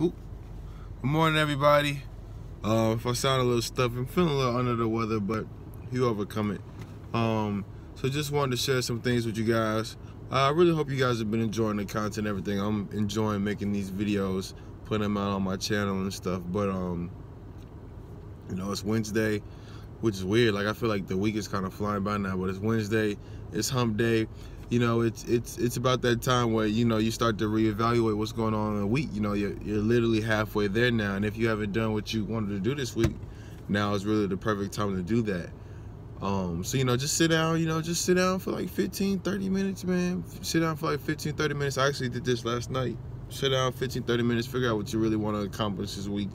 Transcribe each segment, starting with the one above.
Ooh. Good morning, everybody. Uh, if I sound a little stuffy, I'm feeling a little under the weather, but you overcome it. Um, so just wanted to share some things with you guys. Uh, I really hope you guys have been enjoying the content, everything. I'm enjoying making these videos, putting them out on my channel and stuff. But um, you know, it's Wednesday, which is weird. Like I feel like the week is kind of flying by now, but it's Wednesday. It's Hump Day you know, it's it's it's about that time where you know you start to reevaluate what's going on in a week. You know, you're you're literally halfway there now, and if you haven't done what you wanted to do this week, now is really the perfect time to do that. Um, so you know, just sit down. You know, just sit down for like 15, 30 minutes, man. Sit down for like 15, 30 minutes. I actually did this last night. Sit down 15, 30 minutes. Figure out what you really want to accomplish this week.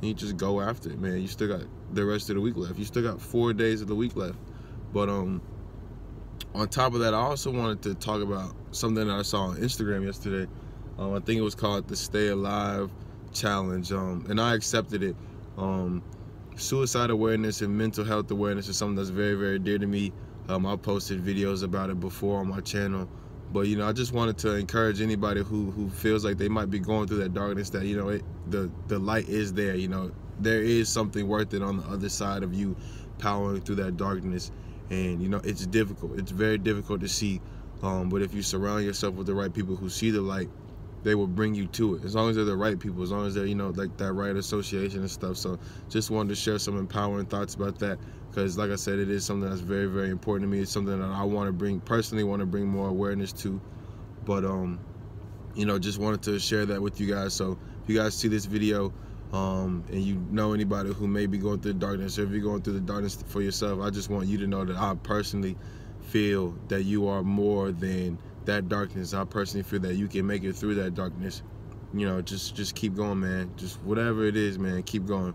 And you just go after it, man. You still got the rest of the week left. You still got four days of the week left. But um on top of that, I also wanted to talk about something that I saw on Instagram yesterday. Um, I think it was called the Stay Alive Challenge, um, and I accepted it. Um, suicide awareness and mental health awareness is something that's very, very dear to me. Um, I posted videos about it before on my channel, but you know, I just wanted to encourage anybody who who feels like they might be going through that darkness that you know it, the the light is there. You know, there is something worth it on the other side of you powering through that darkness and you know it's difficult. It's very difficult to see um, but if you surround yourself with the right people who see the light they will bring you to it. As long as they're the right people as long as they're you know like that right association and stuff. So just wanted to share some empowering thoughts about that because like i said it is something that's very very important to me. It's something that i want to bring personally want to bring more awareness to. But um you know just wanted to share that with you guys. So if you guys see this video um, and you know anybody who may be going through the darkness, or if you're going through the darkness for yourself, I just want you to know that I personally feel that you are more than that darkness. I personally feel that you can make it through that darkness. You know, just just keep going, man. Just whatever it is, man, keep going.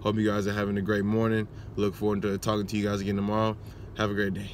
Hope you guys are having a great morning. Look forward to talking to you guys again tomorrow. Have a great day.